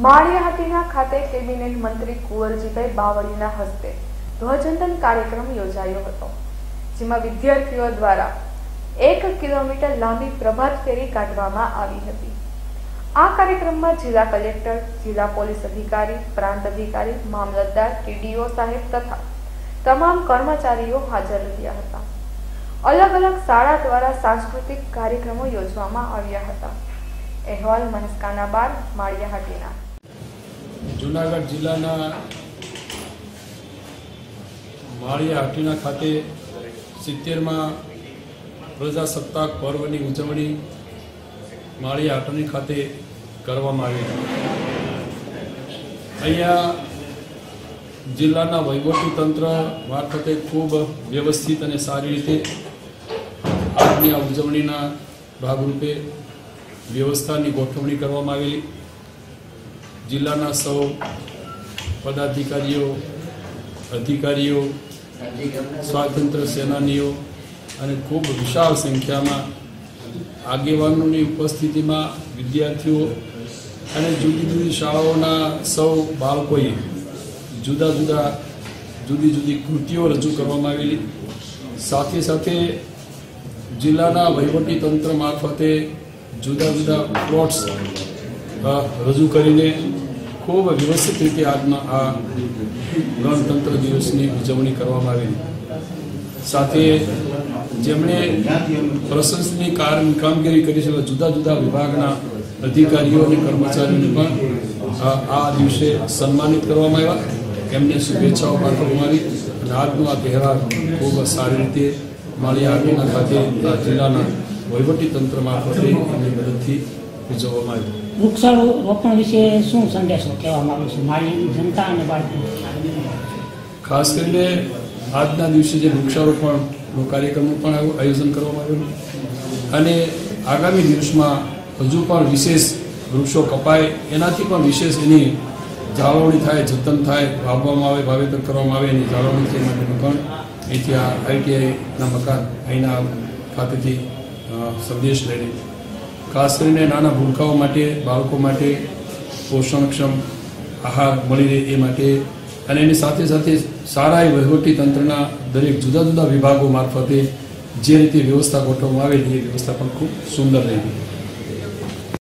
માળિયાહાટીના ખાતે કેબિનેટ મંત્રી કુંવરજીભાઈ બાવળીના હસ્તે ધ્વજવંદન કાર્યક્રમ યોજાયો હતો, જેમાં વિદ્યાર્થીઓ દ્વારા એક કિલોમીટર લાંબી પ્રભાત ફેરી કાઢવામાં આવી હતી. આ કાર્યક્રમમાં જિલ્લા કલેક્ટર, જિલ્લા પોલીસ અધિકારી, પ્રાંત અધિકારી, મામલતદાર ટીડીઓ સાહેબ તથા તમામ કર્મચારીઓ હાજર રહ્યા હતા. અલગ અલગ શાળા દ્વારા સાંસ્કૃતિક કાર્યક્રમો યોજવામાં આવ્યા હતા. અહેવાલ મનસ્કાના બાદ માળિયા હાટીના. જુનાગઢ જિલ્લાના માળિયા હાટીના ખાતે સિત્તેરમાં પ્રજાસત્તાક પર્વની ઉજવણી માળિયા હાટણી ખાતે કરવામાં આવી અહીંયા જિલ્લાના વહીવટીતંત્ર મારફતે ખૂબ વ્યવસ્થિત અને સારી રીતે આજની આ ઉજવણીના ભાગરૂપે વ્યવસ્થાની ગોઠવણી કરવામાં આવેલી. જિલ્લાના સૌ પદાધિકારીઓ, અધિકારીઓ સ્વાતંત્ર્ય સેનાનીઓ અને ખૂબ વિશાળ સંખ્યામાં આગેવાનોની ઉપસ્થિતિમાં વિદ્યાર્થીઓ અને જુદી જુદી શાળાઓના સૌ બાળકોએ જુદા જુદા, જુદી જુદી કૃતિઓ રજૂ કરવામાં આવેલી. સાથે સાથે જિલ્લાના વહીવટી તંત્ર મારફતે જુદા જુદા પ્લોટ્સ રજૂ કરીને ખૂબ વ્યવસ્થિત રીતે આજના આ ગણતંત્ર દિવસની ઉજવણી કરવામાં આવેલી. સાથે જેમણે પ્રશંસનીય કામગીરી કરી છે જુદા જુદા વિભાગના અધિકારીઓ અને કર્મચારીઓને પણ આ- દિવસે સન્માનિત કરવામાં આવ્યા. એમને શુભેચ્છાઓ પાઠવવામાં આવી આજનો આ તહેવાર ખૂબ સારી રીતે માળિયા ખાતે જિલ્લાના તંત્ર મારફતે એમની મદદથી ઉજવવામાં આવ્યું. વૃક્ષારોપણ વિશે શું સંદેશો કહેવા માંગુ છું? મારી જનતા અને બાળકો. ખાસ કરીને આજના દિવસે જે વૃક્ષારોપણનો કાર્યક્રમનું પણ આયોજન કરવામાં આવ્યું. અને આગામી દિવસમાં હજુ પણ વિશેષ વૃક્ષો કપાય એનાથી પણ વિશેષ એની જાળવણી થાય જતન થાય વાવવામાં આવે વાવેતર કરવામાં આવે એની જાળવણી થાય માટેનું પણ અહીંથી આ આઈટીઆઈના મકાન અહીંના ખાતેથી સંદેશ લઈને. ખાસ કરીને નાના ભૂલકાઓ માટે, બાળકો માટે પોષણક્ષમ આહાર મળી રહે એ માટે અને એની સાથે સાથે સારા વહીવટી તંત્રના દરેક જુદા જુદા વિભાગો મારફતે જે રીતે વ્યવસ્થા ગોઠવવામાં આવેલી એ વ્યવસ્થા પણ ખૂબ સુંદર રહી.